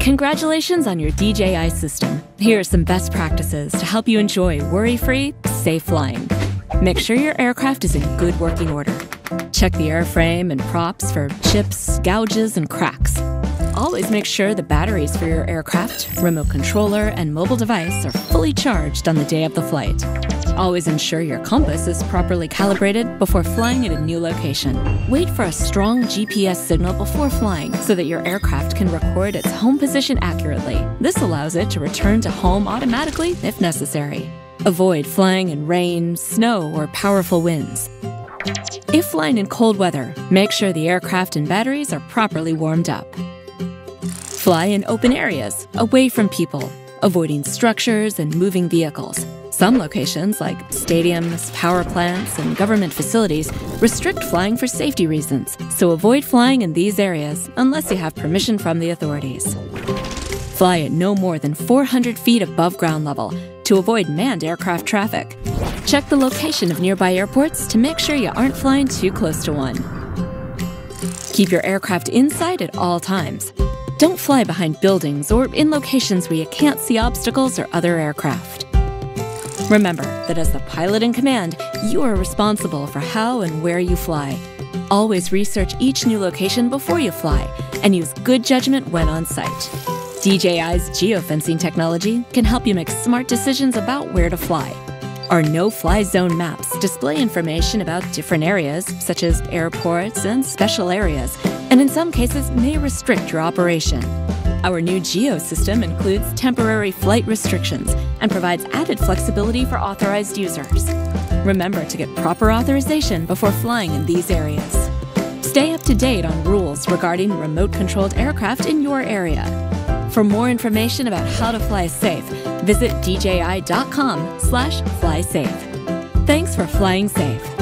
Congratulations on your DJI system. Here are some best practices to help you enjoy worry free, safe flying. Make sure your aircraft is in good working order. Check the airframe and props for chips, gouges, and cracks. Always make sure the batteries for your aircraft, remote controller, and mobile device are fully charged on the day of the flight. Always ensure your compass is properly calibrated before flying at a new location. Wait for a strong GPS signal before flying so that your aircraft can record its home position accurately. This allows it to return to home automatically if necessary. Avoid flying in rain, snow, or powerful winds. If flying in cold weather, make sure the aircraft and batteries are properly warmed up. Fly in open areas, away from people, avoiding structures and moving vehicles. Some locations, like stadiums, power plants, and government facilities, restrict flying for safety reasons, so avoid flying in these areas unless you have permission from the authorities. Fly at no more than 400 feet above ground level to avoid manned aircraft traffic. Check the location of nearby airports to make sure you aren't flying too close to one. Keep your aircraft in sight at all times. Don't fly behind buildings or in locations where you can't see obstacles or other aircraft. Remember that as the pilot in command, you are responsible for how and where you fly. Always research each new location before you fly and use good judgment when on site. DJI's geofencing technology can help you make smart decisions about where to fly. Our no fly zone maps display information about different areas, such as airports and special areas, and in some cases may restrict your operation. Our new GEO system includes temporary flight restrictions and provides added flexibility for authorized users. Remember to get proper authorization before flying in these areas. Stay up to date on rules regarding remote controlled aircraft in your area. For more information about how to fly safe, visit dji.com slash flysafe. Thanks for flying safe.